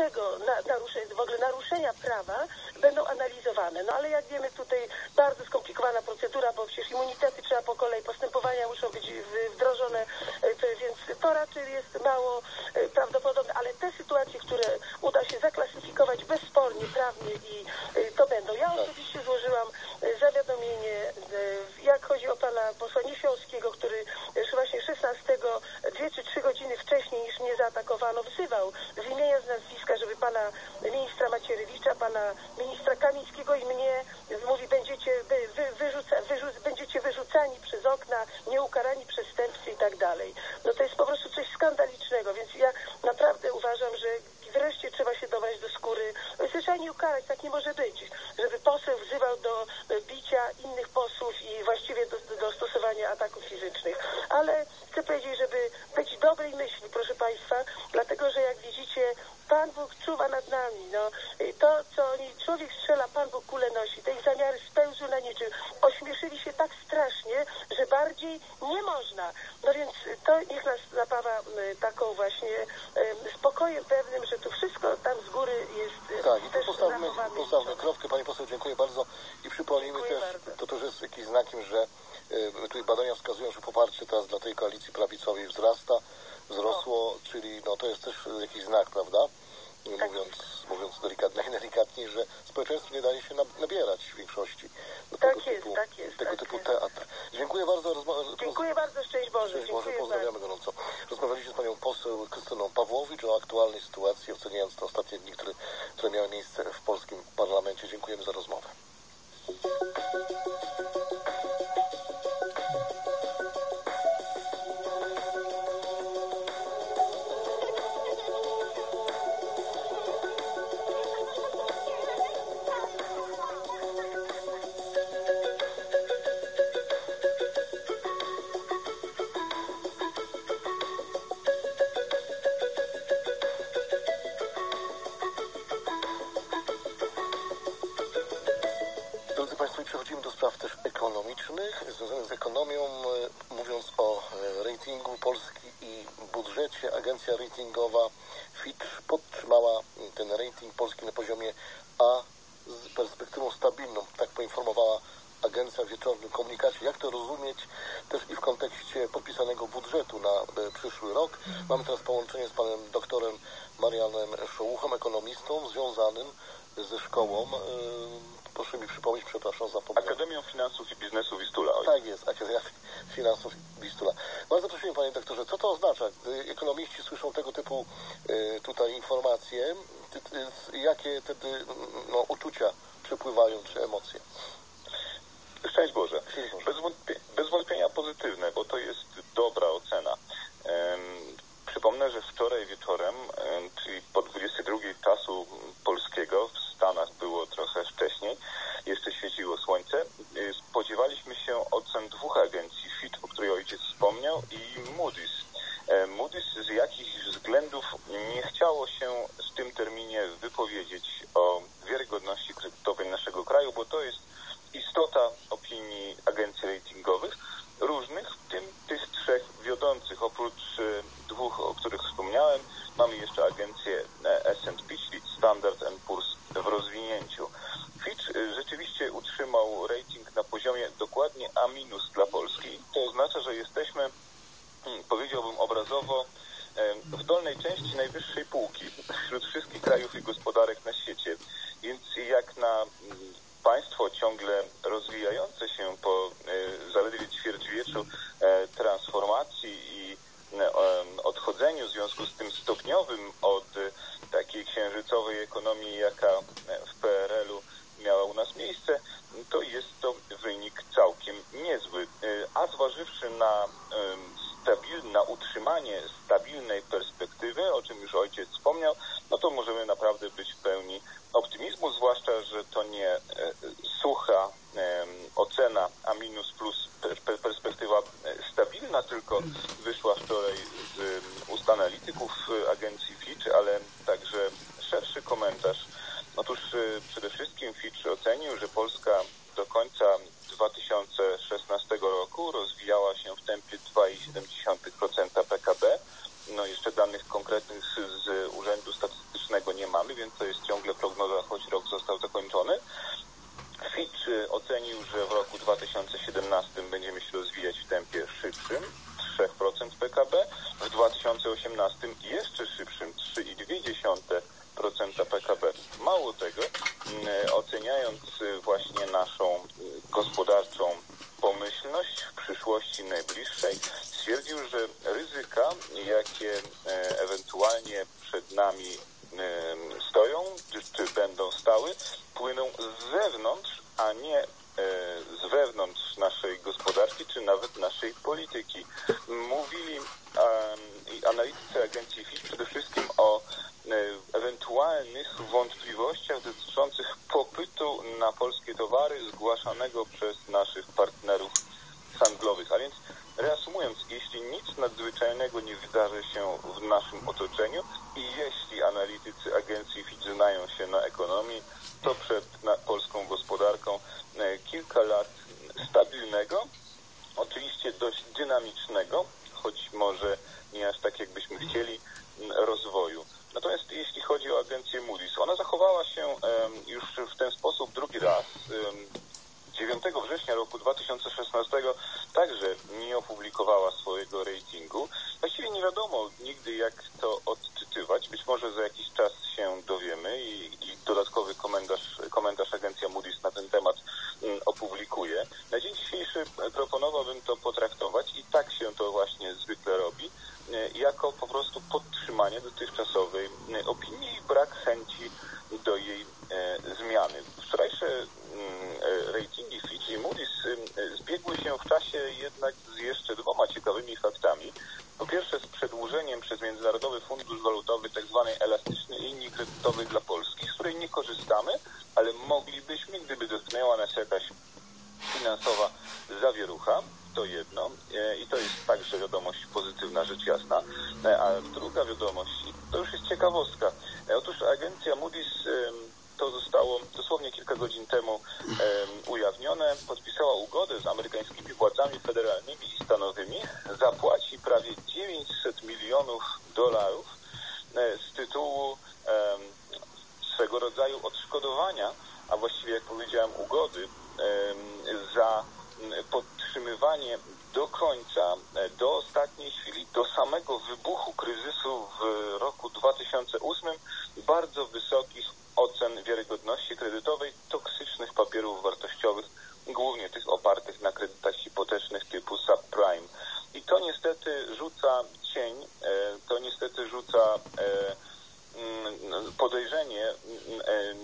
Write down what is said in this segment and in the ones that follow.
dlaczego na, naruszenia, w ogóle naruszenia prawa będą analizowane. No ale jak wiemy tutaj bardzo skomplikowana procedura, bo przecież immunitety trzeba po kolei, postępowania muszą być wdrożone, e, więc to raczej jest mało e, prawdopodobne, ale te sytuacje, które uda się zaklasyfikować bezspornie, prawnie i e, to będą. Ja osobiście złożyłam e, zawiadomienie, jak chodzi o pana posła Niesiołowskiego, który właśnie 16, dwie czy trzy godziny wcześniej niż mnie zaatakowano, wzywał z imienia, z nazwiska, żeby pana ministra Macierewicza, pana ministra Kamińskiego i mnie mówi, będziecie, wy, wy, wyrzuca, wyrzuc, będziecie wyrzucani przez okna, nieukarani przestępcy i tak dalej. No to jest po prostu coś skandalicznego, więc ja naprawdę uważam, że wreszcie trzeba się dobrać do skóry. Zwyczajnie ukarać, tak nie może być, żeby poseł wzywał do bicia innych posłów i właściwie do, do stosowania ataków fizycznych. Ale chcę powiedzieć, żeby być dobrej myśli, proszę Państwa, dlatego, że jak widzicie, Pan Bóg czuwa nad nami. No, to, co oni, człowiek strzela, Pan Bóg kulę nosi. Te ich zamiary spełzły na niczym. Ośmieszyli się tak strasznie, że bardziej nie można. No więc to niech nas napawa m, taką właśnie em, spokojem pewnym, że to wszystko tam z góry jest Tak, i tu postawmy, postawmy kropkę. Pani poseł, dziękuję bardzo. I przypomnijmy Dziękuję też, bardzo. to też jest jakiś znakiem, że y, tutaj badania wskazują, że poparcie teraz dla tej koalicji prawicowej wzrasta, wzrosło, czyli no to jest też jakiś znak, prawda? Tak. Mówiąc, mówiąc delikatnie, najdelikatniej, że społeczeństwo nie daje się nab- nabierać w większości do Tak tego jest, typu, tak jest, tego tak typu jest. teatr. Dziękuję bardzo. Rozma- Dziękuję bardzo, szczęść Boże. Szczęść Boże, Dziękuję bardzo. pozdrawiamy gorąco. Rozmawialiśmy z panią poseł Krystyną Pawłowicz o aktualnej sytuacji, oceniając te ostatnie dni, które, które miały miejsce w polskim parlamencie. Dziękujemy za rozmowę. Jeszcze agencję e, S&P, czyli Standard Poor's w rozwinięciu. Fitch e, rzeczywiście utrzymał rating na poziomie dokładnie A- dla Polski. To oznacza, że jesteśmy hmm, powiedziałbym obrazowo, em, w dolnej części najwyższej półki wśród wszystkich krajów i gospodarek na świecie. Więc jak na mm, państwo ciągle rozwijające się po e, zaledwie ćwierćwieczu e, transformacji i e, em, odchodzeniu w związku z tym stopniowym od e, takiej księżycowej ekonomii, jaka e, w PRL-u miała u nas miejsce, to jest to wynik całkiem niezły. Y, A zważywszy na em, stabil, na utrzymanie stabilnej perspektywy, o czym już ojciec wspomniał, no to możemy naprawdę być w pełni optymizmu, zwłaszcza, że to nie e, sucha em, ocena A minus plus per- per- perspektywa e, stabilna, tylko wyszła wczoraj z em, ust analityków e, agencji Fitch, ale także szerszy komentarz Otóż y, przede wszystkim Fitch ocenił, że Polska do końca 2016 roku rozwijała się w tempie 2,7% PKB. No jeszcze danych konkretnych z Urzędu Statystycznego nie mamy. jeszcze szybszym 3,2% PKB. Mało tego, oceniając właśnie naszą gospodarczą pomyślność w przyszłości najbliższej, stwierdził, że ryzyka, jakie ewentualnie przed nami stoją, czy, czy będą stały, płyną z zewnątrz, a nie z wewnątrz naszej gospodarki, czy nawet naszej polityki. Mówili um, analitycy agencji FIT przede wszystkim o ewentualnych wątpliwościach dotyczących popytu na polskie towary zgłaszanego przez naszych partnerów handlowych. A więc reasumując, jeśli nic nadzwyczajnego nie wydarzy się w naszym otoczeniu i jeśli analitycy agencji FIT znają się na ekonomii, to przed polską gospodarką kilka lat stabilnego, oczywiście dość dynamicznego, choć może nie aż tak, jakbyśmy chcieli, rozwoju. Natomiast jeśli chodzi o agencję Moody's, ona zachowała się już w ten sposób drugi raz. 9 września roku 2016 także nie opublikowała swojego ratingu. Właściwie nie wiadomo nigdy, jak to odczytywać. Być może za jakiś czas się dowiemy i, i dodatkowy komentarz, komentarz agencja Moody's na ten temat mm, opublikuje. Na dzień dzisiejszy proponowałbym to potraktować i tak się to właśnie zwykle robi, jako po prostu podtrzymanie dotychczasowej opinii i brak chęci do jej zmiany. Wczorajsze ratingi Fitch i Moody's zbiegły się w czasie jednak z jeszcze dwoma ciekawymi faktami. Po pierwsze z przedłużeniem przez Międzynarodowy Fundusz Walutowy tzw. Tak elastycznej linii kredytowej dla Polski, z której nie korzystamy, ale moglibyśmy, gdyby dotknęła nas jakaś finansowa zawierucha. To jedno. I to jest także wiadomość pozytywna, rzecz jasna. A druga wiadomość, to już jest ciekawostka. Otóż agencja Moody's to zostało dosłownie kilka godzin temu um, ujawnione. Podpisała ugodę z amerykańskimi władzami federalnymi i stanowymi. Zapłaci prawie 900 milionów dolarów e, z tytułu swego rodzaju odszkodowania, a właściwie, jak powiedziałem, ugody za podtrzymywanie do końca, e, do ostatniej chwili, do samego wybuchu kryzysu w roku 2008 bardzo wysokich ocen wiarygodności kredytowej toksycznych papierów wartościowych, głównie tych opartych na kredytach hipotecznych typu subprime. I to niestety rzuca cień, e, to niestety rzuca e, podejrzenie mm,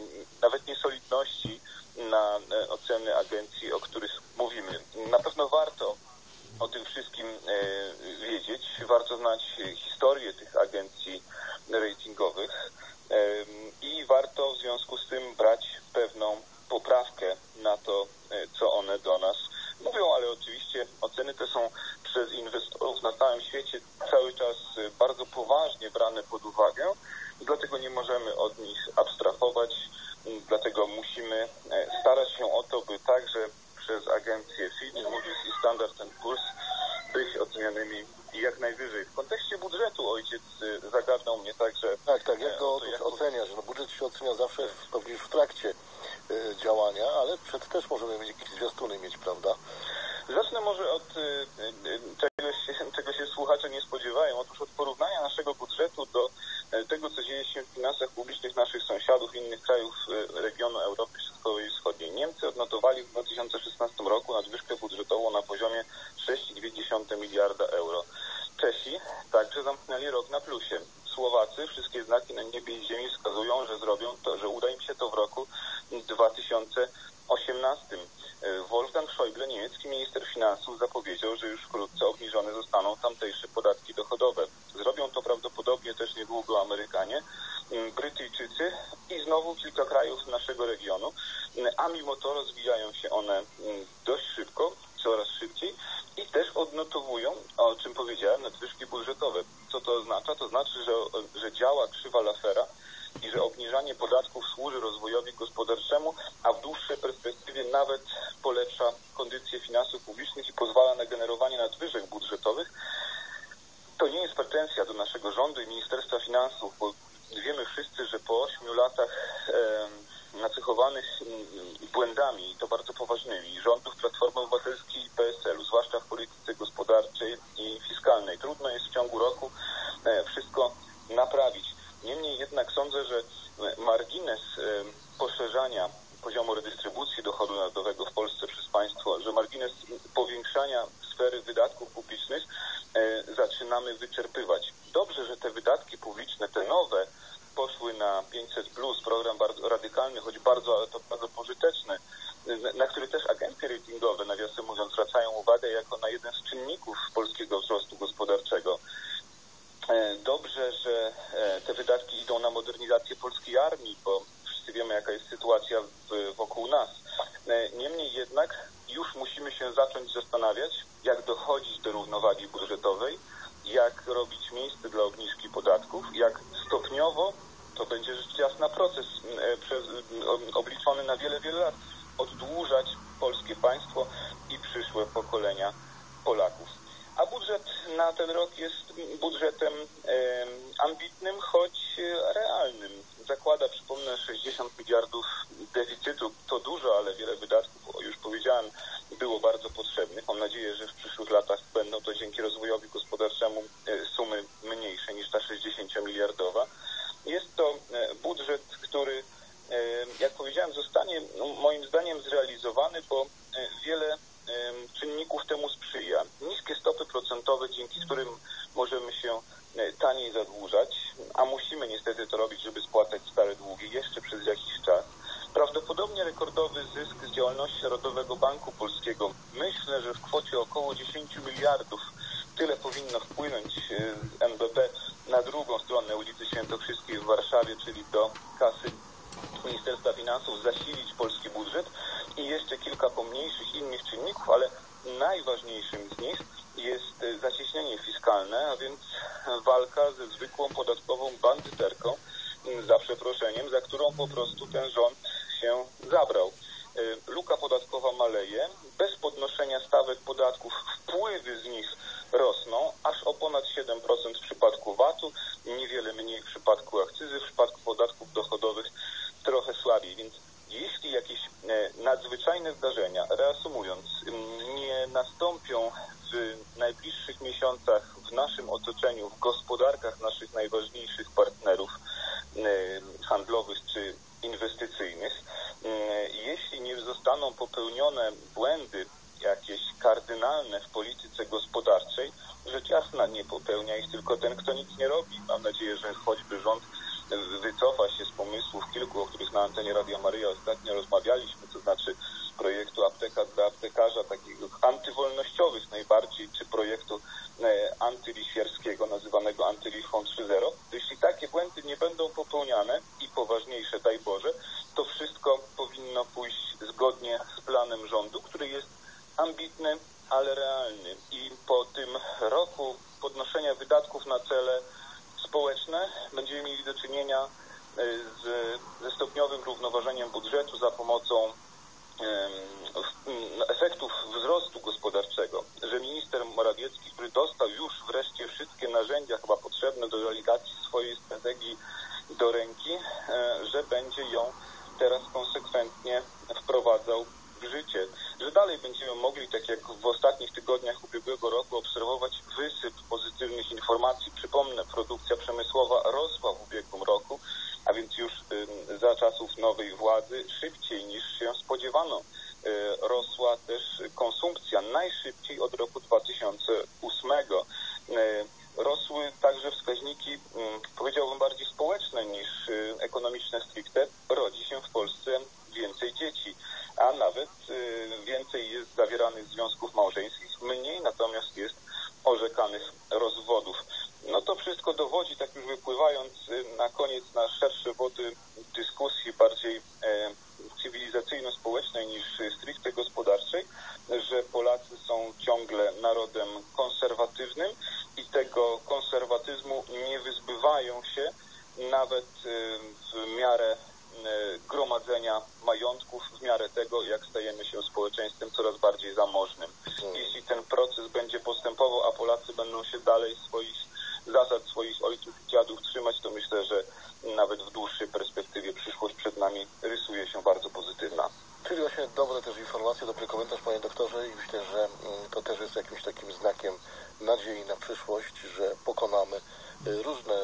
nawet niesolidności na oceny agencji, o których mówimy. Na pewno warto o tym wszystkim wiedzieć, warto znać historię tych agencji ratingowych i warto w związku z tym brać pewną poprawkę na to, co one do nas mówią, ale oczywiście oceny te są przez inwestorów na całym świecie cały czas bardzo poważnie brane pod uwagę, dlatego nie możemy od nich abstrahować, dlatego musimy starać się o to, by także przez agencję Fitch, Moody's i Standard Poor's być ocenianymi jak najwyżej. W kontekście budżetu ojciec zagadnął mnie także... Tak, tak, jak go jak ocenia, że no budżet się ocenia zawsze w, pewnie już w trakcie y, działania, ale przed też możemy mieć jakieś zwiastuny mieć, prawda? Zacznę może od y, y, czegoś, czego się słuchacze nie spodziewają. Otóż od porównania naszego budżetu do tego, co dzieje się w finansach publicznych naszych sąsiadów, innych krajów regionu Europy Środkowej i Wschodniej. Niemcy odnotowali w 2016 roku nadwyżkę budżetową na poziomie 6,2 miliarda euro. Czesi także zamknęli rok na plusie. Słowacy, wszystkie znaki na niebie i ziemi wskazują, że zrobią to, że uda im się to w roku 2018. Wolfgang Schäuble, niemiecki minister finansów, zapowiedział, że już wkrótce obniżone zostaną tamtejsze podatki dochodowe. Zrobią to prawdopodobnie też niedługo Amerykanie, Brytyjczycy i znowu kilka krajów naszego regionu, a mimo to rozwijają się one dość szybko, coraz szybciej i też odnotowują, o czym powiedziałem, nadwyżki budżetowe. Co to oznacza? To znaczy, że, że działa krzywa Lafera i że obniżanie podatków służy rozwojowi gospodarczemu, a w dłuższej perspektywie nawet polepsza kondycję finansów publicznych i pozwala na generowanie nadwyżek budżetowych. To nie jest pretensja do naszego rządu i Ministerstwa Finansów, bo wiemy wszyscy, że po ośmiu latach e, nacechowanych błędami, i to bardzo poważnymi, rządów Platformy Obywatelskiej i PSL-u, zwłaszcza w polityce gospodarczej i fiskalnej, trudno jest w ciągu roku e, wszystko Niemniej jednak sądzę, że margines poszerzania poziomu redystrybucji dochodu narodowego w Polsce przez państwo, że margines powiększania sfery wydatków publicznych zaczynamy wyczerpywać. Dobrze, że te wydatki publiczne, te nowe, poszły na 500 plus, program bardzo radykalny, choć bardzo, ale to bardzo pożyteczny, na który też agencje ratingowe, nawiasem mówiąc, zwracają uwagę jako na jeden z czynników polskiego wzrostu gospodarczego. E, dobrze, że e, te wydatki idą na modernizację polskiej armii, bo wszyscy wiemy, jaka jest sytuacja wokół nas. E, niemniej jednak już musimy się zacząć zastanawiać, jak dochodzić do równowagi budżetowej, jak robić miejsce dla obniżki podatków, jak stopniowo, to będzie rzecz jasna proces przez, obliczony na wiele, wiele lat, oddłużać polskie państwo i przyszłe pokolenia Polaków. A budżet na ten rok jest budżetem ambitnym, choć realnym. Zakłada, przypomnę, 60 miliardów deficytu. To dużo, ale wiele wydatków, już powiedziałem, było bardzo potrzebnych. Mam nadzieję, że w przyszłych latach będą to dzięki rozwojowi gospodarczemu e, sumy mniejsze niż ta 60-miliardowa. Jest to e, budżet, który jak powiedziałem, zostanie no, moim zdaniem zrealizowany, bo e, wiele czynników temu sprzyja. Niskie stopy procentowe, dzięki którym możemy się e, taniej zadłużać, a musimy niestety to robić, żeby spłacać stare długi jeszcze przez jakiś czas. Prawdopodobnie rekordowy zysk z działalności Narodowego Banku Polskiego. Myślę, że w kwocie około 10 miliardów tyle powinno wpłynąć e, z NBP na drugą stronę ulicy Świętokrzyskiej w Warszawie, czyli do kasy Ministerstwa Finansów zasilić polski budżet i jeszcze kilka pomniejszych innych czynników, ale najważniejszym z nich jest e, zacieśnienie fiskalne, a więc walka ze zwykłą podatkową bandyterką, za przeproszeniem, za którą po prostu ten rząd się zabrał. E, luka podatkowa maleje, bez podnoszenia stawek podatków wpływy z nich rosną aż o ponad 7% w przypadku VAT-u, niewiele mniej w przypadku akcyzy, w przypadku podatków dochodowych trochę słabiej, więc jeśli jakieś e, nadzwyczajne zdarzenia, reasumując, nie nastąpią w najbliższych miesiącach w naszym otoczeniu, w gospodarkach naszych najważniejszych partnerów e, handlowych czy inwestycyjnych, jeśli nie zostaną popełnione błędy jakieś kardynalne w polityce gospodarczej, rzecz jasna nie popełnia ich tylko ten, kto nic nie robi. Mam nadzieję, że choćby rząd wycofa się z pomysłów kilku, o których na antenie Radia Maryja ostatnio rozmawialiśmy, to znaczy projektu apteka dla takiego antywolnościowych najbardziej, czy projektu e, antylichwiarskiego, nazywanego antylichwą 3.0. Jeśli takie błędy nie będą popełniane i poważniejsze, daj Boże, to wszystko powinno pójść zgodnie z planem rządu, który jest ambitny, ale realny. I po tym roku podnoszenia wydatków na cele społeczne będziemy mieli do czynienia e, z, ze stopniowym równoważeniem budżetu za pomocą efektów wzrostu gospodarczego, że minister Morawiecki, który dostał już wreszcie wszystkie narzędzia chyba potrzebne do realizacji swojej strategii do ręki, e, że będzie ją teraz konsekwentnie wprowadzał w życie, że dalej będziemy mogli, tak jak w ostatnich tygodniach ubiegłego roku, obserwować wysyp pozytywnych informacji. Przypomnę, produkcja przemysłowa rosła w ubiegłym roku, a więc już za czasów nowej władzy szybciej niż się spodziewano. Y, rosła też konsumpcja najszybciej od roku 2008 rosły także wskaźniki, powiedziałbym, bardziej społeczne niż y, ekonomiczne stricte. Rodzi się w Polsce więcej dzieci a nawet y, więcej jest zawieranych związków małżeńskich, mniej natomiast jest orzekanych rozwodów. No to wszystko dowodzi, tak już wypływając y, na koniec na szersze wody dyskusji bardziej e, cywilizacyjno-społecznej niż stricte gospodarczej, że Polacy są ciągle narodem konserwatywnym i tego konserwatyzmu nie wyzbywają się nawet y, w miarę E, gromadzenia majątków w miarę tego, jak stajemy się społeczeństwem coraz bardziej zamożnym. Hmm. Jeśli ten proces będzie postępował, a Polacy będą się dalej swoich zasad swoich ojców i dziadów trzymać, to myślę, że nawet w dłuższej perspektywie przyszłość przed nami rysuje się bardzo pozytywna. Czyli właśnie dobre też informacje, dobry komentarz panie doktorze i myślę, że mm, to też jest jakimś takim znakiem nadziei na przyszłość, że pokonamy y, różne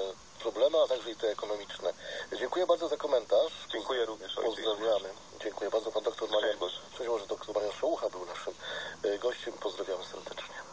problemy, a także i te ekonomiczne. Dziękuję bardzo za komentarz. Dziękuję również. Pozdrawiamy. Dziękuję bardzo. Pan doktor Marian, Szczęść Boże, doktor Marian Szołucha był naszym e, gościem. Pozdrawiamy serdecznie.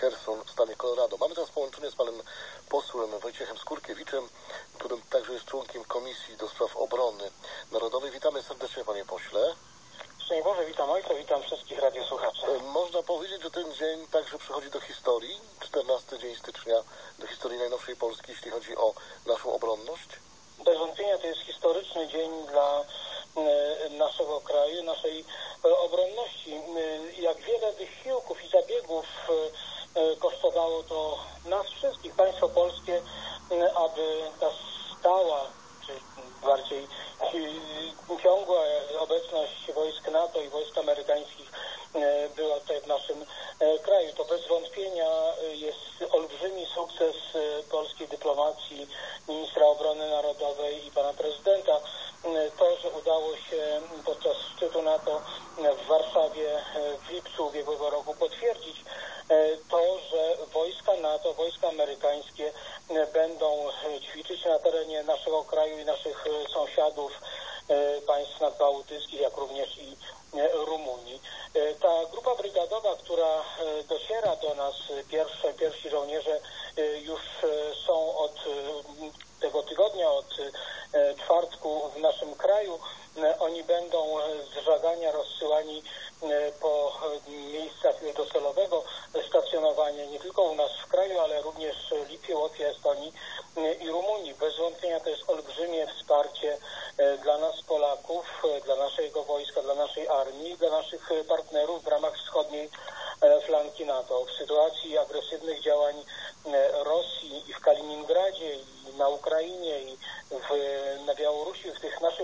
Carson w stanie Colorado. Mamy teraz połączenie z panem posłem Wojciechem Skurkiewiczem, którym także jest członkiem Komisji do Spraw Obrony Narodowej. Witamy serdecznie panie pośle. Szczęść Boże, witam ojca, witam wszystkich radiosłuchaczy. E, Można powiedzieć, że ten dzień także przechodzi do historii. 14 dzień stycznia do historii najnowszej Polski, jeśli chodzi o naszą obronność. Bez wątpienia to jest historyczny dzień dla naszego kraju, naszej e, obronności. E, Jak wiele wysiłków i zabiegów e, e, kosztowało to nas wszystkich, państwo polskie, e, aby ta stała, czy bardziej ciągła obecność wojsk NATO i wojsk amerykańskich e, była tutaj w naszym e, kraju. To bez wątpienia e, jest olbrzymi sukces polskiej dyplomacji, ministra obrony narodowej i pana prezydenta. To, że udało się podczas szczytu NATO w Warszawie w lipcu ubiegłego roku potwierdzić to, że wojska NATO, wojska amerykańskie będą ćwiczyć na terenie naszego kraju i naszych sąsiadów, e, państw nadbałtyckich, jak również i e, Rumunii. E, Ta grupa brygadowa, która dociera do nas, pierwsze, pierwsi żołnierze już są od tego tygodnia, od czwartku w naszym kraju. E, Oni będą e, z żagania rozsyłani e, po miejscach docelowego stacjonowania, nie tylko u nas w kraju, ale również Litwie, Łotwie, Estonii i Rumunii. Bez wątpienia to jest olbrzymie wsparcie dla nas Polaków, dla naszego wojska, dla naszej armii, dla naszych partnerów w ramach wschodniej flanki NATO. W sytuacji agresywnych działań Rosji i w Kaliningradzie, i na Ukrainie, i w, na Białorusi, w tych naszych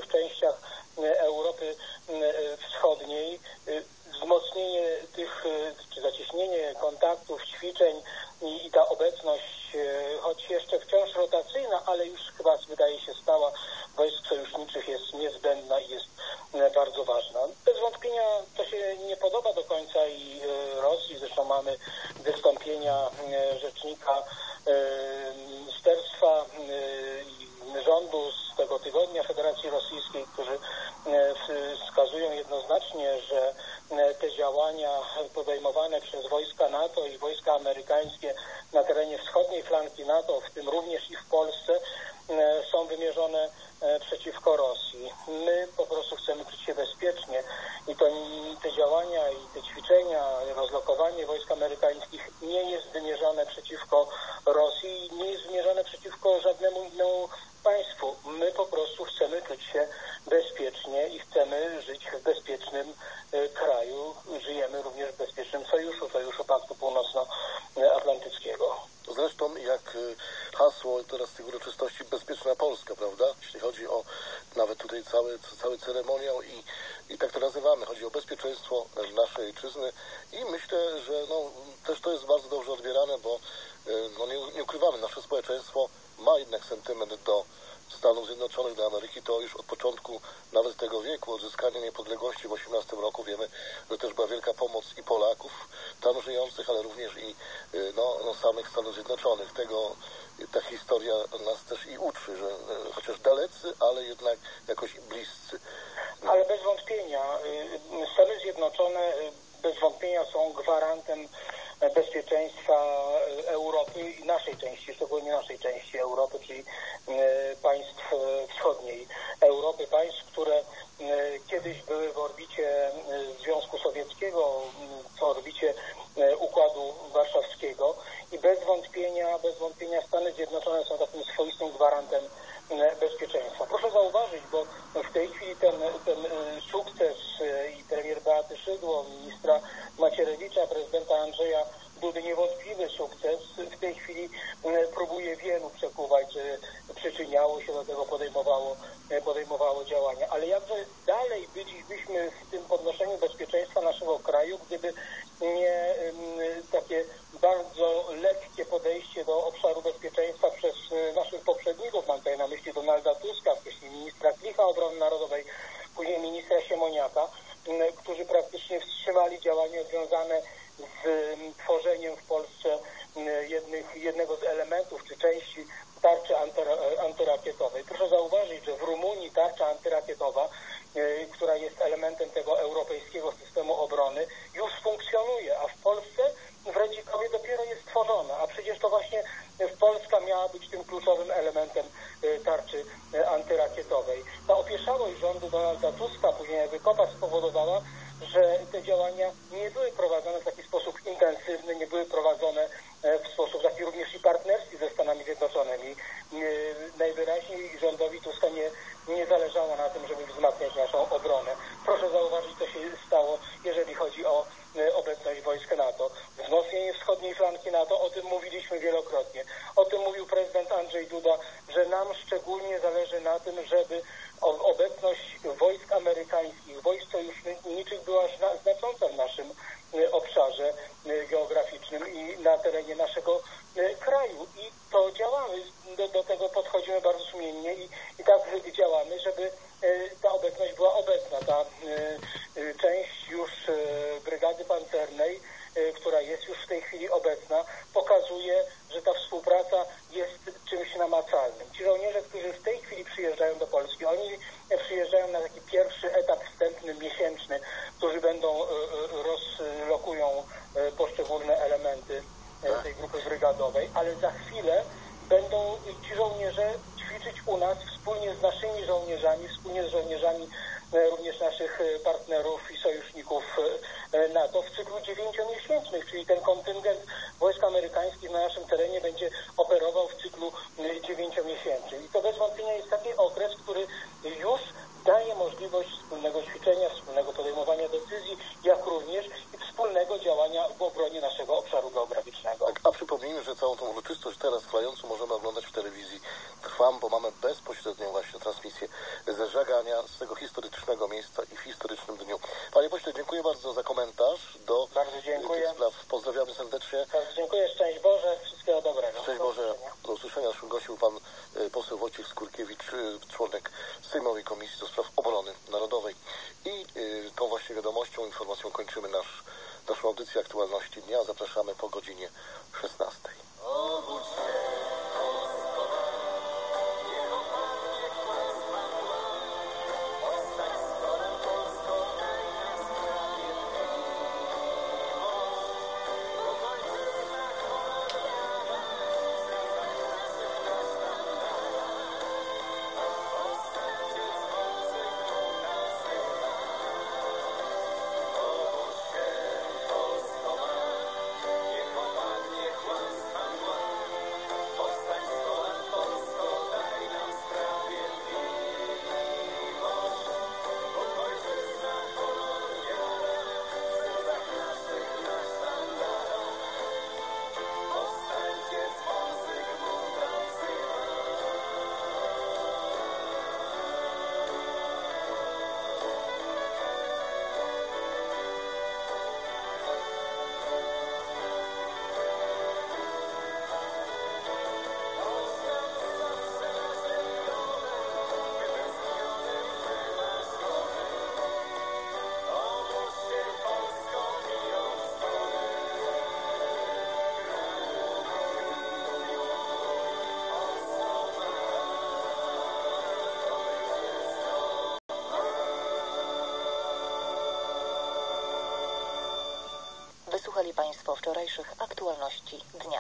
bezpieczeństwa Europy i naszej części, szczególnie naszej części Europy, czyli państw wschodniej Europy, państw, które kiedyś były w orbicie Związku Sowieckiego, w orbicie Układu Warszawskiego i bez wątpienia, bez wątpienia Stany Zjednoczone są takim swoistym gwarantem bezpieczeństwa. Proszę zauważyć, bo w tej chwili ten, ten sukces i premier Beaty Szydło, ministra Macierewicza, prezydenta Andrzeja Dudy niewątpliwy sukces. W tej chwili próbuje wielu przekuwać, że przyczyniało się do tego, podejmowało, podejmowało działania. Ale jakże dalej bylibyśmy w tym podnoszeniu bezpieczeństwa naszego kraju, gdyby nie takie bardzo lekkie podejście do obszaru bezpieczeństwa przez naszych poprzedników. Mam tutaj na myśli Donalda Tuska, wcześniej ministra Klicha Obrony Narodowej, później ministra Siemoniaka, którzy praktycznie wstrzymali działania związane z tworzeniem w Polsce jednych, jednego z elementów czy części tarczy antyrakietowej. Proszę zauważyć, że w Rumunii tarcza antyrakietowa, która jest elementem tego europejskiego systemu obrony, już funkcjonuje, a w Polsce w Redzikowie dopiero jest tworzona, a przecież to właśnie Polska miała być tym kluczowym elementem tarczy antyrakietowej. Ta opieszałość rządu Donalda Tuska, później jakby Kopa spowodowała, że te działania nie były prowadzone w taki sposób intensywny, nie były prowadzone w sposób taki również i partnerski ze Stanami Zjednoczonymi. Najwyraźniej rządowi Tuska nie, nie zależało na tym, żeby wzmacniać naszą obronę. Proszę zauważyć, co się stało, jeżeli chodzi o obecność wojsk NATO. Wzmocnienie wschodniej flanki NATO, o tym mówiliśmy wielokrotnie. O tym mówił prezydent Andrzej Duda, że nam szczególnie zależy na tym, żeby obecność amerykańskich, wojsk sojuszniczych była znacząca Państwo wczorajszych aktualności dnia.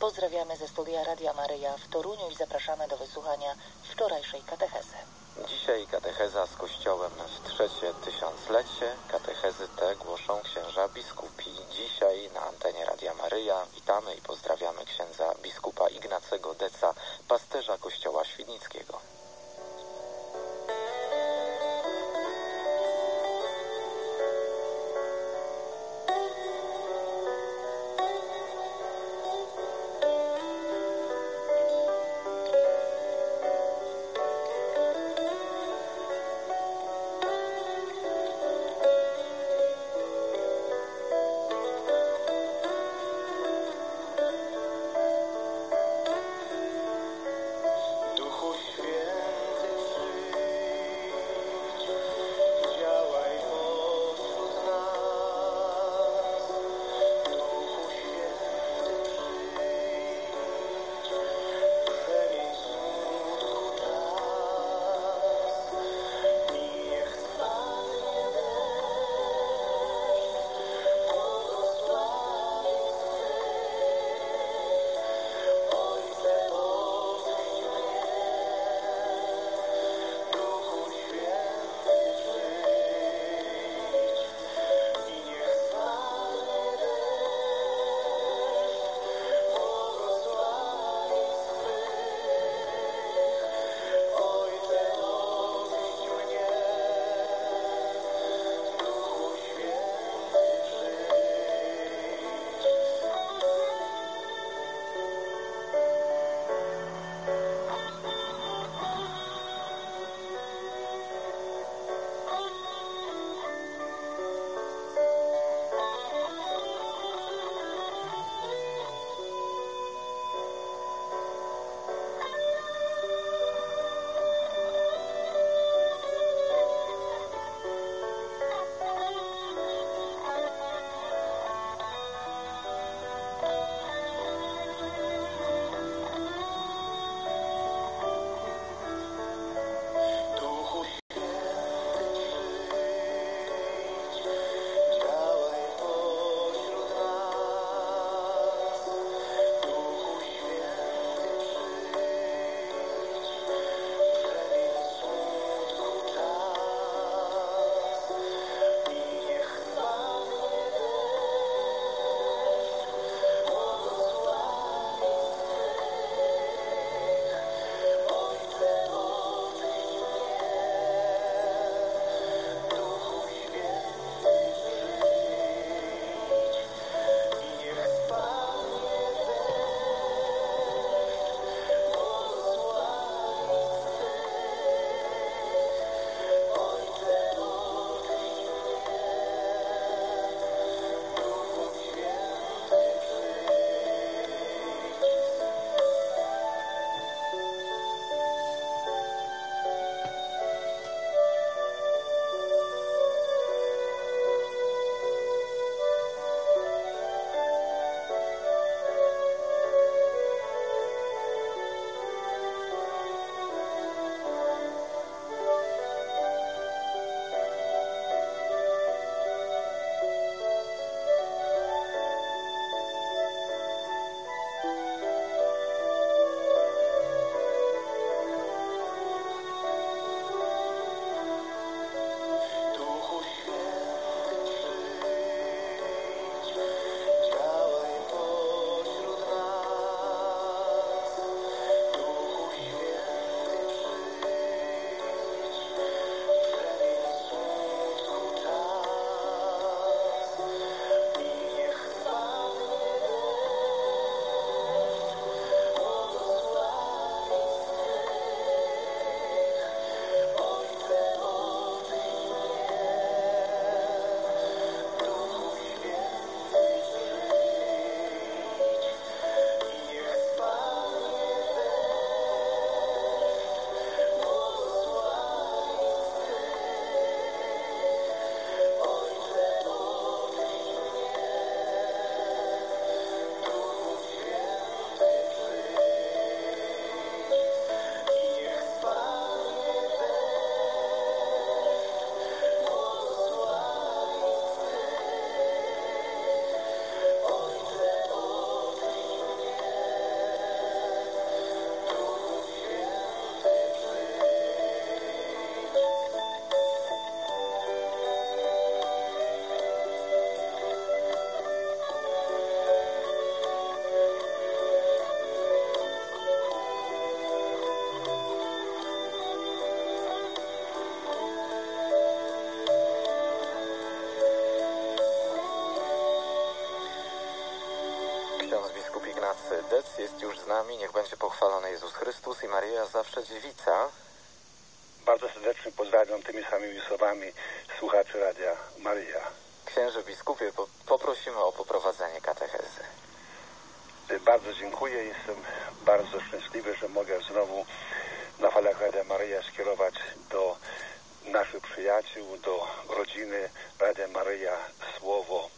Pozdrawiamy ze studia Radia Maryja w Toruniu i zapraszamy do wysłuchania wczorajszej katechezy. Dzisiaj katecheza z Kościołem w trzecie tysiąclecie. Katechezy te głoszą księża biskupi. Dzisiaj na antenie Radia Maryja witamy i pozdrawiamy księdza biskupa Ignacego Deca, pasterza Kościoła Świdnickiego. Pochwalony Jezus Chrystus i Maryja zawsze dziewica. Bardzo serdecznie pozdrawiam tymi samymi słowami słuchaczy Radia Maryja. Księże biskupie, po, poprosimy o poprowadzenie katechezy. Bardzo dziękuję. Jestem bardzo szczęśliwy, że mogę znowu na falach Radia Maryja skierować do naszych przyjaciół, do rodziny Radia Maryja słowo.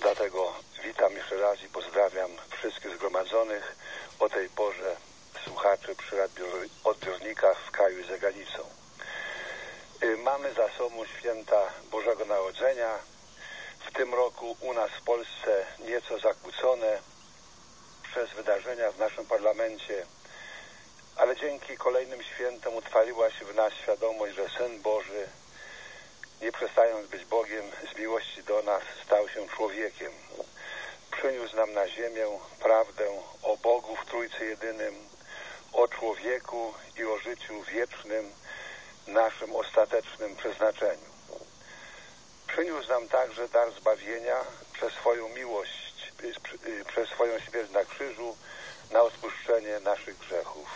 Dlatego witam jeszcze raz i pozdrawiam wszystkich zgromadzonych o tej porze słuchaczy przy odbiornikach w kraju i za granicą. Y, Mamy za sobą święta Bożego Narodzenia. W tym roku u nas w Polsce nieco zakłócone przez wydarzenia w naszym parlamencie, ale dzięki kolejnym świętom utrwaliła się w nas świadomość, że Syn Boży, nie przestając być Bogiem, z miłości do nas stał się człowiekiem. Przyniósł nam na ziemię prawdę o Bogu w Trójcy Jedynym, o człowieku i o życiu wiecznym, naszym ostatecznym przeznaczeniu. Przyniósł nam także dar zbawienia przez swoją miłość, przez swoją śmierć na krzyżu, na odpuszczenie naszych grzechów.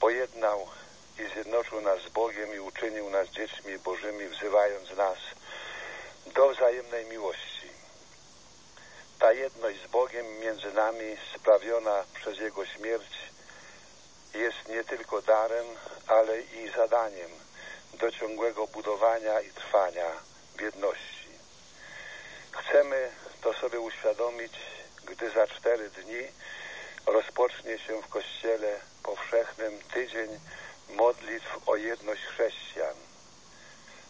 Pojednał i zjednoczył nas z Bogiem i uczynił nas dziećmi Bożymi, wzywając nas do wzajemnej miłości. Ta jedność z Bogiem między nami sprawiona przez Jego śmierć jest nie tylko darem, ale i zadaniem do ciągłego budowania i trwania w jedności. Chcemy to sobie uświadomić, gdy za cztery dni rozpocznie się w Kościele Powszechnym tydzień modlitw o jedność chrześcijan.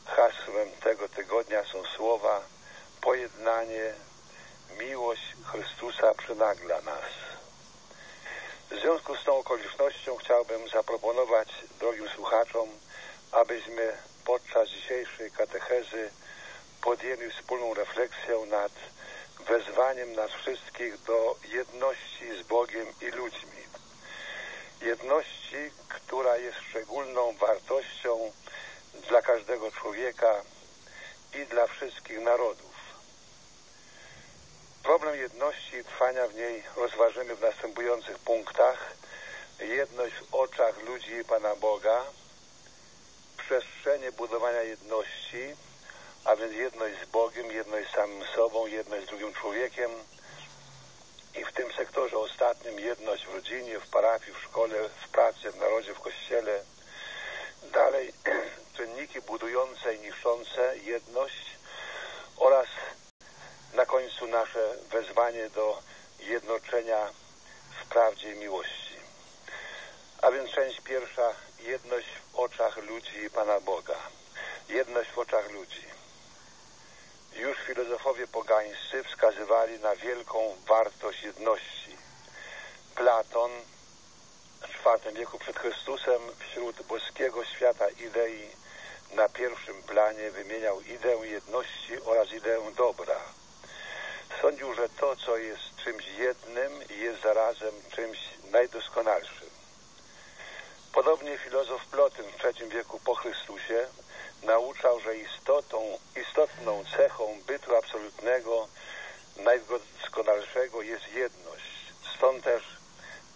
Hasłem tego tygodnia są słowa pojednanie, miłość Chrystusa przynagla nas. W związku z tą okolicznością chciałbym zaproponować drogim słuchaczom, abyśmy podczas dzisiejszej katechezy podjęli wspólną refleksję nad wezwaniem nas wszystkich do jedności z Bogiem i ludźmi. Jedności, która jest szczególną wartością dla każdego człowieka i dla wszystkich narodów. Problem jedności i trwania w niej rozważymy w następujących punktach. Jedność w oczach ludzi i Pana Boga, przestrzenie budowania jedności, a więc jedność z Bogiem, jedność z samym sobą, jedność z drugim człowiekiem i w tym sektorze ostatnim jedność w rodzinie, w parafii, w szkole, w pracy, w narodzie, w kościele. Dalej czynniki budujące i niszczące jedność oraz na końcu nasze wezwanie do jednoczenia w prawdzie miłości. A więc część pierwsza, jedność w oczach ludzi i Pana Boga. Jedność w oczach ludzi. Już filozofowie pogańscy wskazywali na wielką wartość jedności. Platon w IV wieku przed Chrystusem wśród boskiego świata idei na pierwszym planie wymieniał ideę jedności oraz ideę dobra. Sądził, że to, co jest czymś jednym, jest zarazem czymś najdoskonalszym. Podobnie filozof Plotyn w III wieku po Chrystusie nauczał, że istotą, istotną cechą bytu absolutnego, najdoskonalszego jest jedność. Stąd też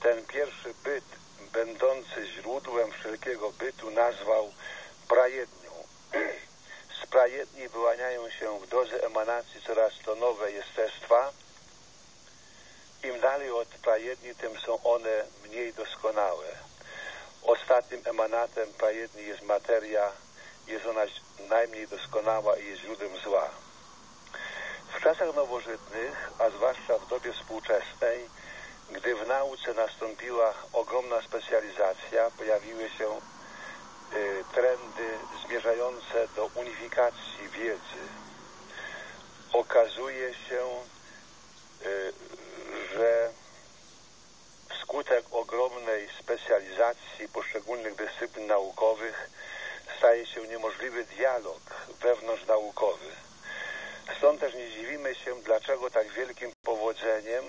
ten pierwszy byt, będący źródłem wszelkiego bytu, nazwał prajednią. Z prajedni wyłaniają się w drodze emanacji coraz to nowe jestestwa. Im dalej od prajedni, tym są one mniej doskonałe. Ostatnim emanatem prajedni jest materia, jest ona najmniej doskonała i jest źródłem zła. W czasach nowożytnych, a zwłaszcza w dobie współczesnej, gdy w nauce nastąpiła ogromna specjalizacja, pojawiły się trendy zmierzające do unifikacji wiedzy. Okazuje się, y, że wskutek ogromnej specjalizacji poszczególnych dyscyplin naukowych staje się niemożliwy dialog wewnątrznaukowy. Stąd też nie dziwimy się, dlaczego tak wielkim powodzeniem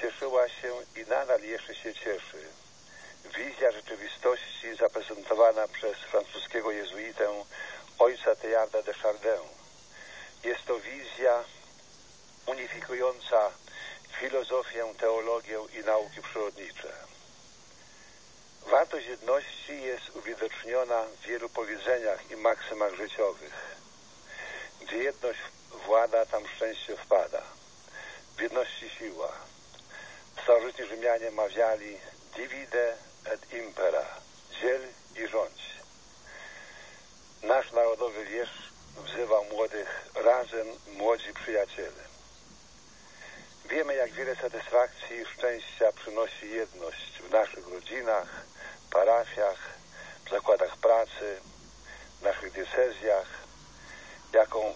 cieszyła się i nadal jeszcze się cieszy wizja rzeczywistości zaprezentowana przez francuskiego jezuitę ojca Teilharda de Chardin. Jest to wizja unifikująca filozofię, teologię i nauki przyrodnicze. Wartość jedności jest uwidoczniona w wielu powiedzeniach i maksymach życiowych. Gdzie jedność włada, tam szczęście wpada. W jedności siła. Starożytni Rzymianie mawiali divide et impera, dziel i rządź. Nasz narodowy wiersz wzywa młodych razem, młodzi przyjaciele. Wiemy, jak wiele satysfakcji i szczęścia przynosi jedność w naszych rodzinach, parafiach, zakładach pracy, naszych diecezjach, jaką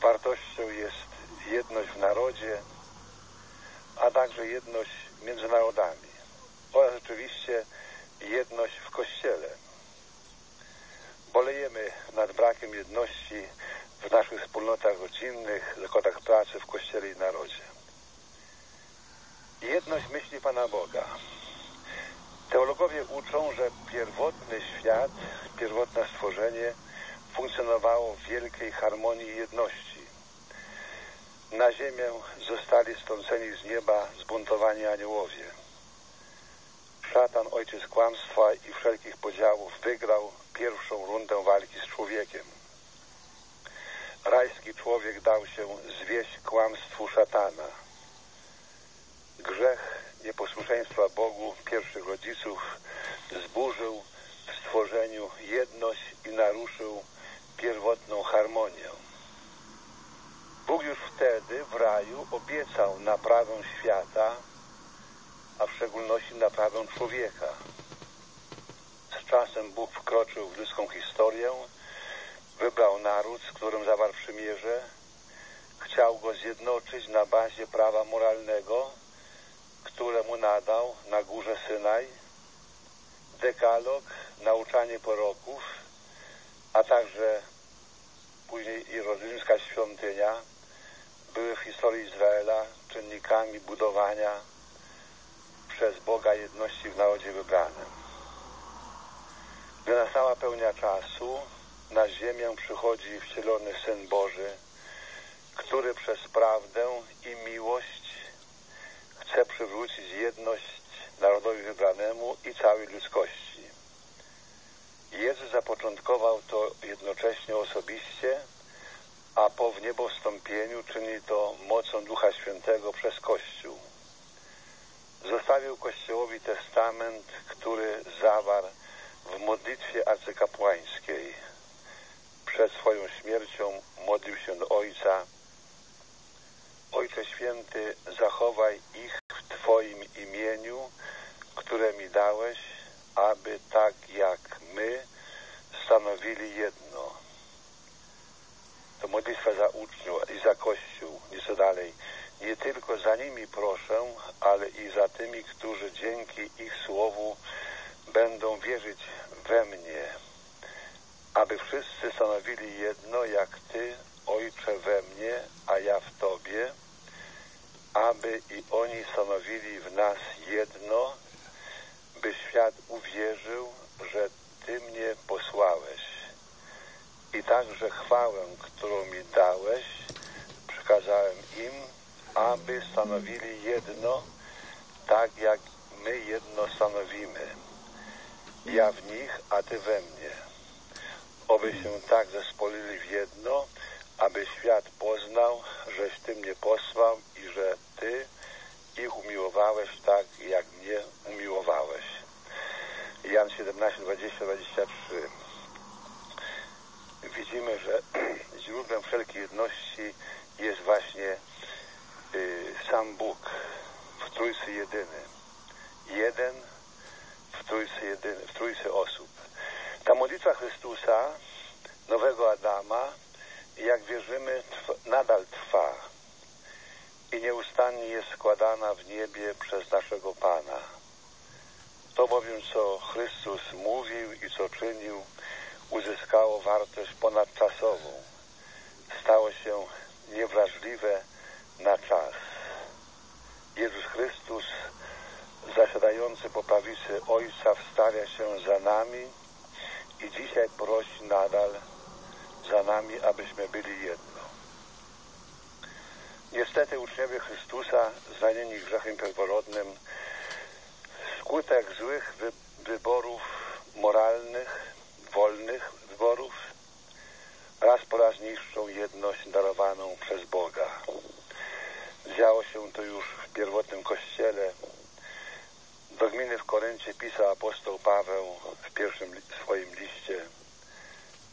wartością jest jedność w narodzie, a także jedność między narodami oraz oczywiście jedność w Kościele. Bolejemy nad brakiem jedności w naszych wspólnotach rodzinnych, zakładach pracy, w Kościele i narodzie. Jedność myśli Pana Boga. Teologowie uczą, że pierwotny świat, pierwotne stworzenie funkcjonowało w wielkiej harmonii i jedności. Na ziemię zostali strąceni z nieba zbuntowani aniołowie. Szatan, ojciec kłamstwa i wszelkich podziałów, wygrał pierwszą rundę walki z człowiekiem. Rajski człowiek dał się zwieść kłamstwu szatana. Grzech nieposłuszeństwa Bogu pierwszych rodziców zburzył w stworzeniu jedność i naruszył pierwotną harmonię. Bóg już wtedy w raju obiecał naprawę świata, a w szczególności naprawę człowieka. Z czasem Bóg wkroczył w ludzką historię, wybrał naród, z którym zawarł przymierze, chciał go zjednoczyć na bazie prawa moralnego, które mu nadał na górze Synaj, dekalog, nauczanie proroków, a także później jerozolimska świątynia były w historii Izraela czynnikami budowania przez Boga jedności w narodzie wybranym. Gdy nastała pełnia czasu, na ziemię przychodzi wcielony Syn Boży, który przez prawdę i miłość chce przywrócić jedność narodowi wybranemu i całej ludzkości. Jezus zapoczątkował to jednocześnie osobiście, a po wniebowstąpieniu czyni to mocą Ducha Świętego przez Kościół. Zostawił Kościołowi testament, który zawarł w modlitwie arcykapłańskiej. Przed swoją śmiercią modlił się do Ojca. Ojcze Święty, zachowaj ich w Twoim imieniu, które mi dałeś, aby tak jak my stanowili jedno. To modlitwa za uczniów i za Kościół, nieco dalej. Nie tylko za nimi proszę, ale i za tymi, którzy dzięki ich słowu będą wierzyć we mnie, aby wszyscy stanowili jedno, jak Ty, Ojcze, we mnie, a ja w Tobie, aby i oni stanowili w nas jedno, by świat uwierzył, że Ty mnie posłałeś. I także chwałę, którą mi dałeś, przekazałem im, aby stanowili jedno, tak jak my jedno stanowimy. Ja w nich, a Ty we mnie. Oby się tak zespolili w jedno, aby świat poznał, żeś Ty mnie posłał i że Ty ich umiłowałeś tak, jak mnie umiłowałeś. Jan 17, 20, 23. Widzimy, że źródłem wszelkiej jedności jest właśnie sam Bóg w Trójcy jedyny. Jeden w Trójcy jedyny, w Trójcy osób. Ta modlitwa Chrystusa, nowego Adama, jak wierzymy, nadal trwa i nieustannie jest składana w niebie przez naszego Pana. To bowiem, co Chrystus mówił i co czynił, uzyskało wartość ponadczasową. Stało się niewrażliwe na czas. Jezus Chrystus, zasiadający po prawicy Ojca, wstawia się za nami i dzisiaj prosi nadal za nami, abyśmy byli jedno. Niestety uczniowie Chrystusa, zranieni grzechem pierworodnym, skutek złych wy wyborów moralnych, wolnych wyborów, raz po raz niszczą jedność darowaną przez Boga. Działo się to już w pierwotnym Kościele. Do gminy w Koryncie pisał apostoł Paweł w pierwszym swoim liście.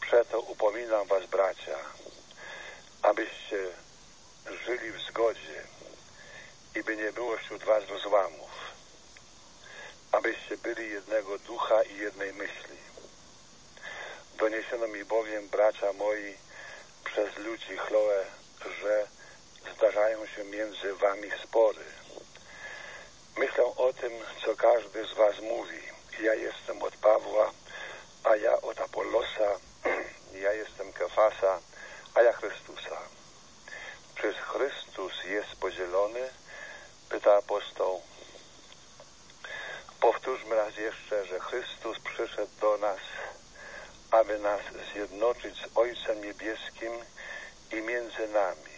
Przeto upominam was, bracia, abyście żyli w zgodzie i by nie było wśród was rozłamów, abyście byli jednego ducha i jednej myśli. Doniesiono mi bowiem, bracia moi, przez ludzi Chloe, że zdarzają się między wami spory. Myślę o tym, co każdy z was mówi. Ja jestem od Pawła, a ja od Apollosa, ja jestem Kefasa, a ja Chrystusa. Czyż Chrystus jest podzielony? Pyta apostoł. Powtórzmy raz jeszcze, że Chrystus przyszedł do nas, aby nas zjednoczyć z Ojcem Niebieskim i między nami.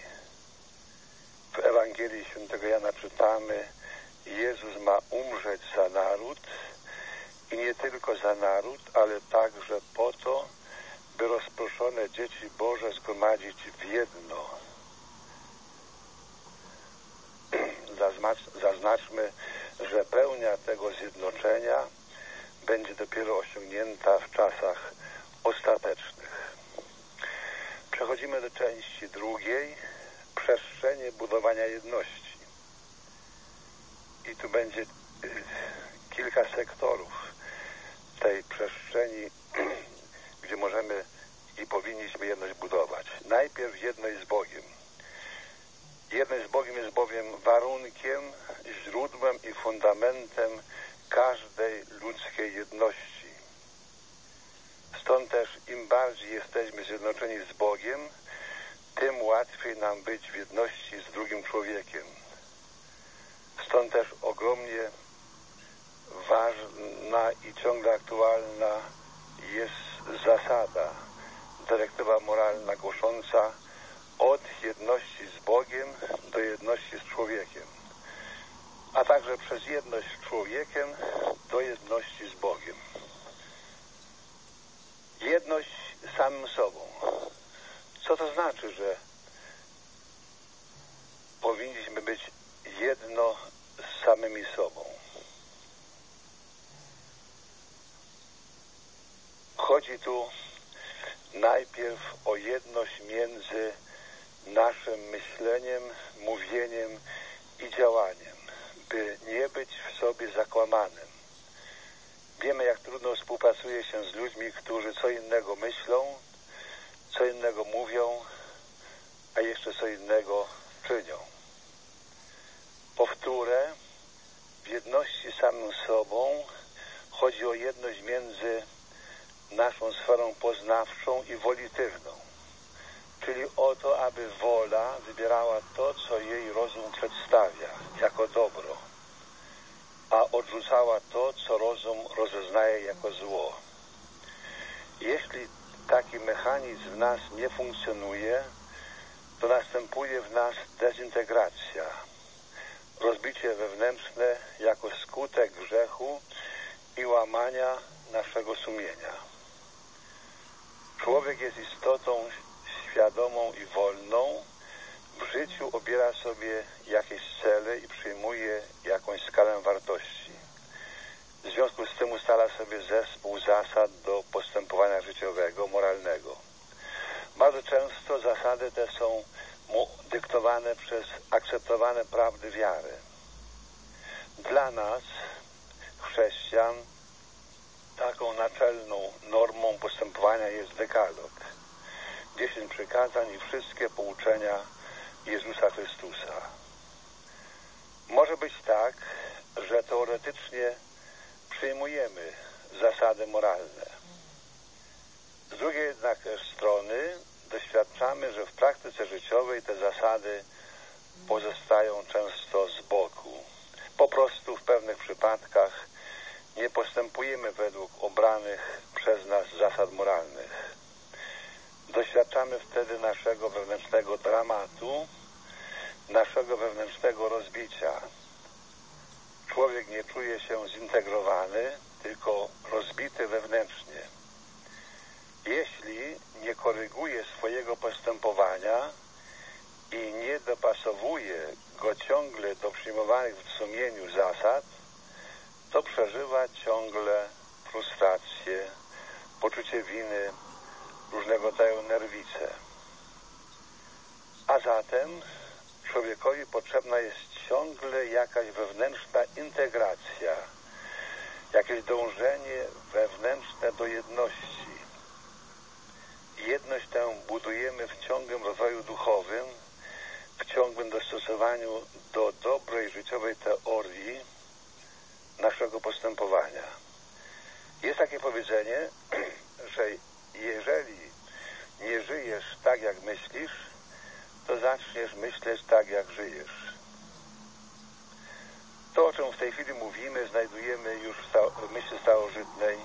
W Ewangelii Świętego Jana czytamy, Jezus ma umrzeć za naród i nie tylko za naród, ale także po to, by rozproszone dzieci Boże zgromadzić w jedno. Zaznaczmy, że pełnia tego zjednoczenia będzie dopiero osiągnięta w czasach ostatecznych. Przechodzimy do części drugiej, przestrzenie budowania jedności. I tu będzie y, kilka sektorów tej przestrzeni, gdzie możemy i powinniśmy jedność budować. Najpierw jedność z Bogiem. Jedność z Bogiem jest bowiem warunkiem, źródłem i fundamentem każdej ludzkiej jedności. Stąd też im bardziej jesteśmy zjednoczeni z Bogiem, tym łatwiej nam być w jedności z drugim człowiekiem. Stąd też ogromnie ważna i ciągle aktualna jest zasada, dyrektywa moralna głosząca od jedności z Bogiem do jedności z człowiekiem, a także przez jedność z człowiekiem do jedności z Bogiem. Jedność samym sobą. Co to znaczy, że powinniśmy być jedno z samymi sobą? Chodzi tu najpierw o jedność między naszym myśleniem, mówieniem i działaniem, by nie być w sobie zakłamanym. Wiemy, jak trudno współpracuje się z ludźmi, którzy co innego myślą, co innego mówią, a jeszcze co innego czynią. Powtórę, w jedności samym sobą chodzi o jedność między naszą sferą poznawczą i wolitywną, czyli o to, aby wola wybierała to, co jej rozum przedstawia jako dobro, a odrzucała to, co rozum rozeznaje jako zło. Jeśli taki mechanizm w nas nie funkcjonuje, to następuje w nas dezintegracja, rozbicie wewnętrzne jako skutek grzechu i łamania naszego sumienia. Człowiek jest istotą świadomą i wolną, w życiu obiera sobie jakieś cele i przyjmuje jakąś skalę wartości. W związku z tym ustala sobie zespół zasad do postępowania życiowego, moralnego. Bardzo często zasady te są mu dyktowane przez akceptowane prawdy wiary. Dla nas, chrześcijan, taką naczelną normą postępowania jest dekalog. Dziesięć przykazań i wszystkie pouczenia Jezusa Chrystusa. Może być tak, że teoretycznie przyjmujemy zasady moralne. Z drugiej jednak strony doświadczamy, że w praktyce życiowej te zasady pozostają często z boku. Po prostu w pewnych przypadkach nie postępujemy według obranych przez nas zasad moralnych. Doświadczamy wtedy naszego wewnętrznego dramatu, naszego wewnętrznego rozbicia. Człowiek nie czuje się zintegrowany, tylko rozbity wewnętrznie. Jeśli nie koryguje swojego postępowania i nie dopasowuje go ciągle do przyjmowanych w sumieniu zasad, to przeżywa ciągle frustrację, poczucie winy, różnego rodzaju nerwice. A zatem człowiekowi potrzebna jest ciągle jakaś wewnętrzna integracja, jakieś dążenie wewnętrzne do jedności. Jedność tę budujemy w ciągłym rozwoju duchowym, w ciągłym dostosowaniu do dobrej życiowej teorii naszego postępowania. Jest takie powiedzenie, że jeżeli nie żyjesz tak, jak myślisz, to zaczniesz myśleć tak, jak żyjesz. To, o czym w tej chwili mówimy, znajdujemy już w, myśli starożytnej,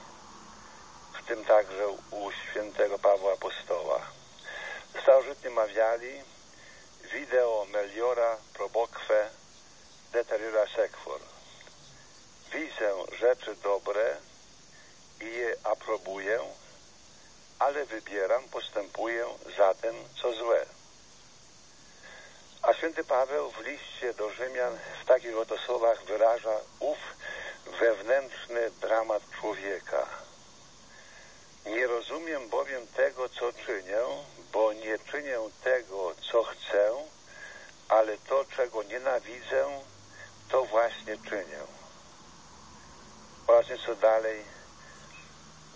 w tym także u świętego Pawła Apostoła. Starożytni mawiali video meliora proboque deteriora sequor. Widzę rzeczy dobre i je aprobuję, ale wybieram, postępuję za tym, co złe. A święty Paweł w liście do Rzymian w takich oto słowach wyraża ów wewnętrzny dramat człowieka. Nie rozumiem bowiem tego, co czynię, bo nie czynię tego, co chcę, ale to, czego nienawidzę, to właśnie czynię. Oraz nieco dalej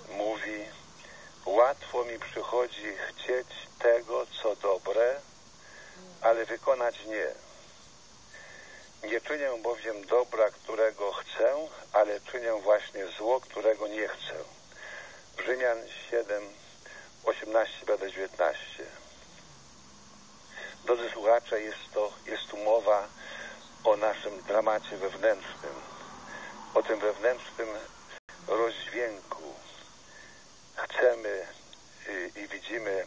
mówi, łatwo mi przychodzi chcieć tego, co dobre, ale wykonać nie. Nie czynię bowiem dobra, którego chcę, ale czynię właśnie zło, którego nie chcę. Rzymian 7, 18 do 19. Drodzy słuchacze, jest to, jest tu mowa o naszym dramacie wewnętrznym, o tym wewnętrznym rozdźwięku. Chcemy y, i widzimy,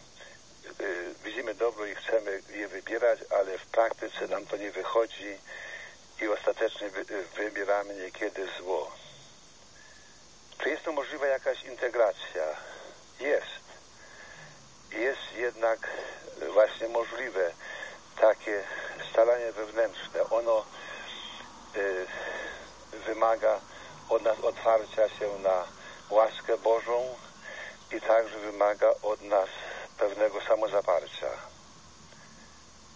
widzimy dobro i chcemy je wybierać, ale w praktyce nam to nie wychodzi i ostatecznie y, wybieramy niekiedy zło. Czy jest to możliwa jakaś integracja? Jest. Jest jednak właśnie możliwe takie staranie wewnętrzne. Ono y, wymaga od nas otwarcia się na łaskę Bożą i także wymaga od nas pewnego samozaparcia.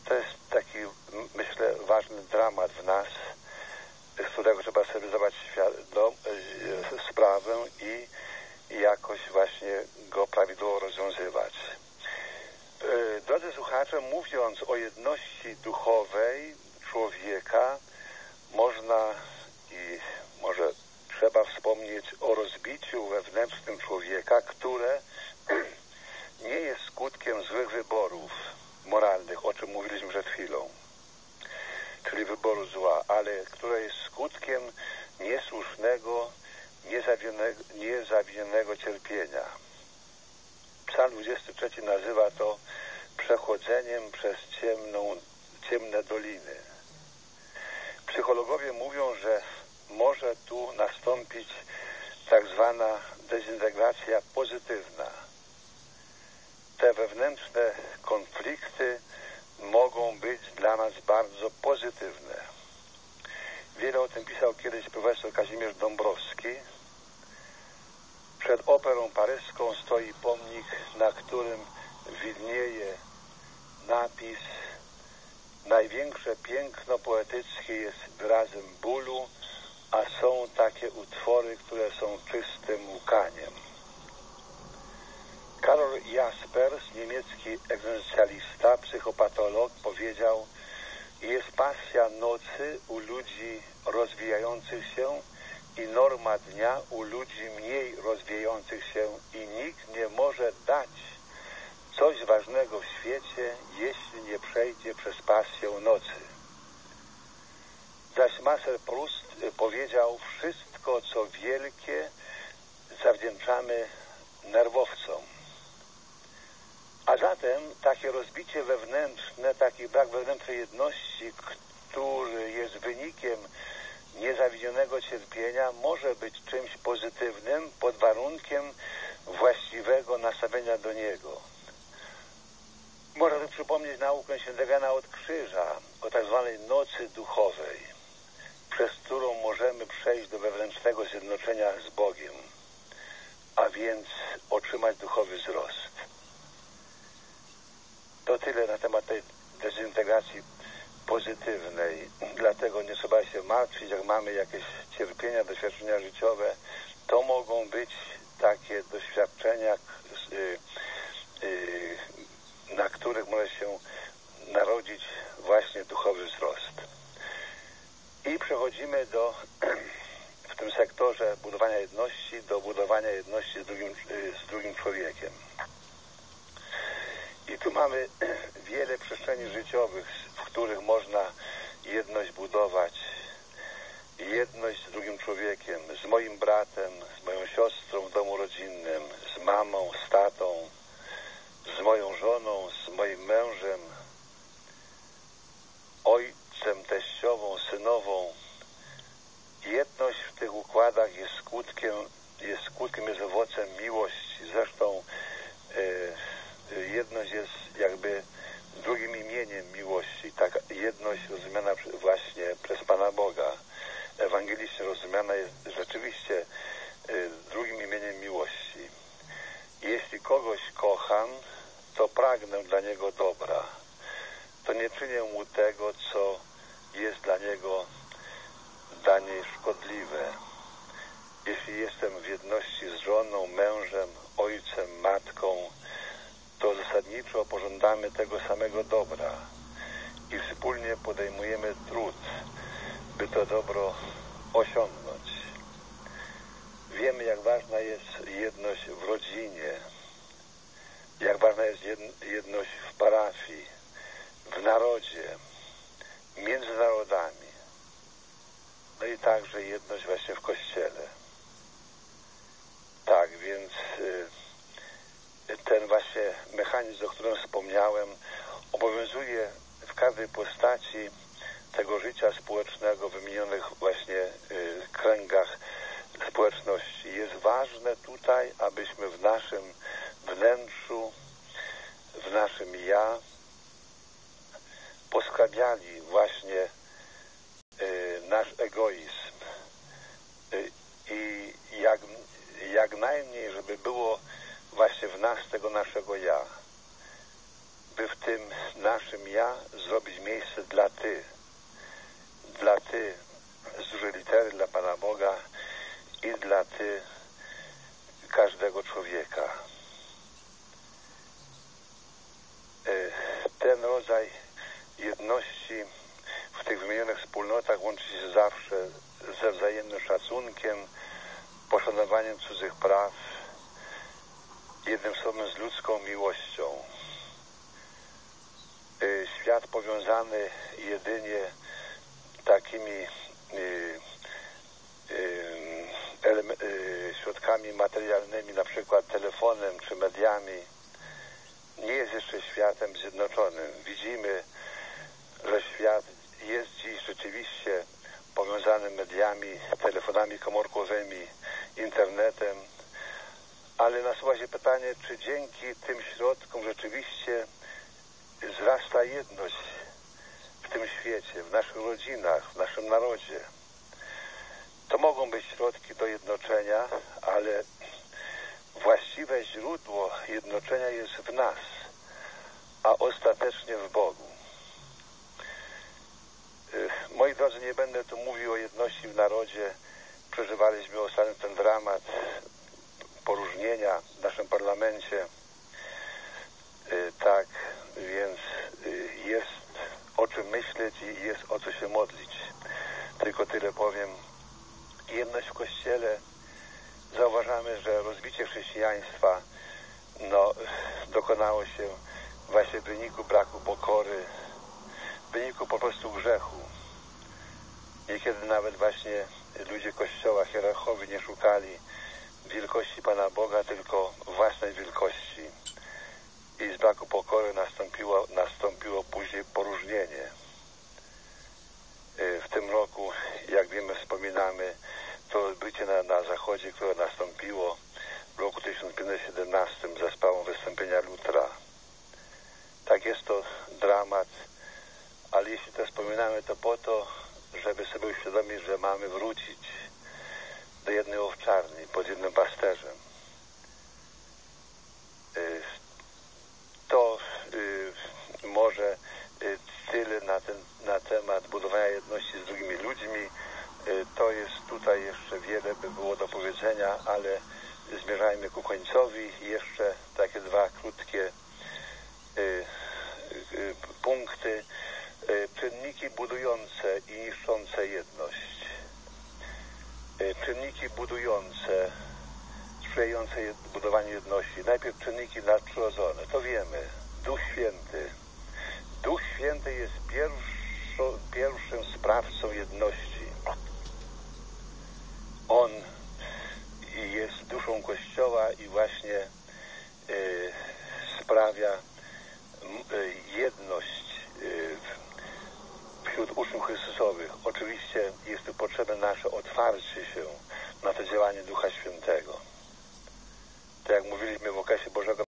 To jest taki, myślę, ważny dramat w nas, z którego trzeba sobie zdawać e, sprawę i jakoś właśnie go prawidłowo rozwiązywać. E, Drodzy słuchacze, mówiąc o jedności duchowej człowieka, można i może trzeba wspomnieć o rozbiciu wewnętrznym człowieka, które nie jest skutkiem złych wyborów moralnych, o czym mówiliśmy przed chwilą, czyli wyboru zła, ale które jest skutkiem niesłusznego, niezawinionego, niezawinionego cierpienia. Psalm 23 nazywa to przechodzeniem przez ciemną, ciemne doliny. Psychologowie mówią, że może tu nastąpić tak zwana dezintegracja pozytywna. Wewnętrzne konflikty mogą być dla nas bardzo pozytywne. Wiele o tym pisał kiedyś profesor Kazimierz Dąbrowski. Przed operą paryską stoi pomnik, na którym widnieje napis Największe piękno poetyckie jest wyrazem bólu, a są takie utwory, które są czystym łkaniem. Jaspers, niemiecki egzystencjalista, psychopatolog, powiedział jest pasja nocy u ludzi rozwijających się i norma dnia u ludzi mniej rozwijających się i nikt nie może dać coś ważnego w świecie, jeśli nie przejdzie przez pasję nocy. Zaś Marcel Proust y, powiedział, wszystko co wielkie zawdzięczamy nerwowcom. A zatem takie rozbicie wewnętrzne, taki brak wewnętrznej jedności, który jest wynikiem niezawiedzionego cierpienia, może być czymś pozytywnym pod warunkiem właściwego nastawienia do niego. Można tu przypomnieć naukę świętego Jana od Krzyża o tak zwanej nocy duchowej, przez którą możemy przejść do wewnętrznego zjednoczenia z Bogiem, a więc otrzymać duchowy wzrost. To tyle na temat tej dezintegracji pozytywnej. Dlatego nie trzeba się martwić, jak mamy jakieś cierpienia, doświadczenia życiowe. To mogą być takie doświadczenia, y, y, na których może się narodzić właśnie duchowy wzrost. I przechodzimy do w tym sektorze budowania jedności, do budowania jedności z drugim, y, z drugim człowiekiem. Tu mamy wiele przestrzeni życiowych, w których można jedność budować. Jedność z drugim człowiekiem, z moim bratem, z moją siostrą w domu rodzinnym, z mamą, z tatą, z moją żoną, z moim mężem, ojcem, teściową, synową. Jedność w tych układach jest skutkiem, jest skutkiem, jest owocem miłości. Zresztą e, jedność jest jakby drugim imieniem miłości. Tak jedność rozumiana właśnie przez Pana Boga. Ewangelicznie rozumiana jest rzeczywiście e, drugim imieniem miłości. Jeśli kogoś kocham, to pragnę dla niego dobra. To nie czynię mu tego, co jest dla niego dla niej szkodliwe. Jeśli jestem w jedności z żoną, mężem, ojcem, matką, to zasadniczo pożądamy tego samego dobra i wspólnie podejmujemy trud, by to dobro osiągnąć. Wiemy, jak ważna jest jedność w rodzinie, jak ważna jest jed- jedność w parafii, w narodzie, między narodami, no i także jedność właśnie w Kościele. Tak, więc y, ten właśnie mechanizm, o którym wspomniałem, obowiązuje w każdej postaci tego życia społecznego w wymienionych właśnie y, kręgach społeczności. Jest ważne tutaj, abyśmy w naszym wnętrzu, w naszym ja poskrabiali właśnie y, nasz egoizm y, i jak, jak najmniej, żeby było właśnie w nas tego naszego ja, by w tym naszym ja zrobić miejsce dla Ty, dla Ty z dużej litery, dla Pana Boga i dla Ty każdego człowieka. Y, Ten rodzaj jedności w tych wymienionych wspólnotach łączy się zawsze ze wzajemnym szacunkiem, poszanowaniem cudzych praw, jednym słowem z ludzką miłością. Y, Świat powiązany jedynie takimi y, y, środkami materialnymi, na przykład telefonem czy mediami, nie jest jeszcze światem zjednoczonym. Widzimy, że świat jest dziś rzeczywiście powiązany mediami, telefonami komórkowymi, internetem, ale nasuwa się pytanie, czy dzięki tym środkom rzeczywiście wzrasta jedność w tym świecie, w naszych rodzinach, w naszym narodzie. To mogą być środki do jednoczenia, ale właściwe źródło jednoczenia jest w nas, a ostatecznie w Bogu. Moi drodzy, nie będę tu mówił o jedności w narodzie. Przeżywaliśmy ostatnio ten dramat poróżnienia w naszym parlamencie. Y, Tak, więc y, jest o czym myśleć i jest o co się modlić. Tylko tyle powiem. Jedność w Kościele. Zauważamy, że rozbicie chrześcijaństwa no, dokonało się właśnie w wyniku braku pokory, w wyniku po prostu grzechu. Niekiedy nawet właśnie ludzie Kościoła, hierarchowie nie szukali wielkości Pana Boga, tylko własnej wielkości. I z braku pokory nastąpiło, nastąpiło później poróżnienie. E, w tym roku, jak wiemy, wspominamy to odbycie na, na Zachodzie, które nastąpiło w roku 1517 za sprawą wystąpienia Lutra. Tak jest to dramat, ale jeśli to wspominamy, to po to, żeby sobie uświadomić, że mamy wrócić do jednej owczarni pod jednym pasterzem. Y, To y, może y, tyle na, ten, na temat budowania jedności z drugimi ludźmi. To jest tutaj jeszcze wiele by było do powiedzenia, ale zmierzajmy ku końcowi. Jeszcze takie dwa krótkie punkty. Czynniki budujące i niszczące jedność. Y, Czynniki budujące, sprzyjające budowaniu jedności. Najpierw czynniki nadprzyrodzone. To wiemy. Duch Święty. Duch Święty jest pierwszym sprawcą jedności. On jest duszą Kościoła i właśnie y, sprawia y, jedność y, wśród uczniów Chrystusowych. Oczywiście jest tu potrzebne nasze otwarcie się na to działanie Ducha Świętego. Tak jak mówiliśmy w okresie Bożego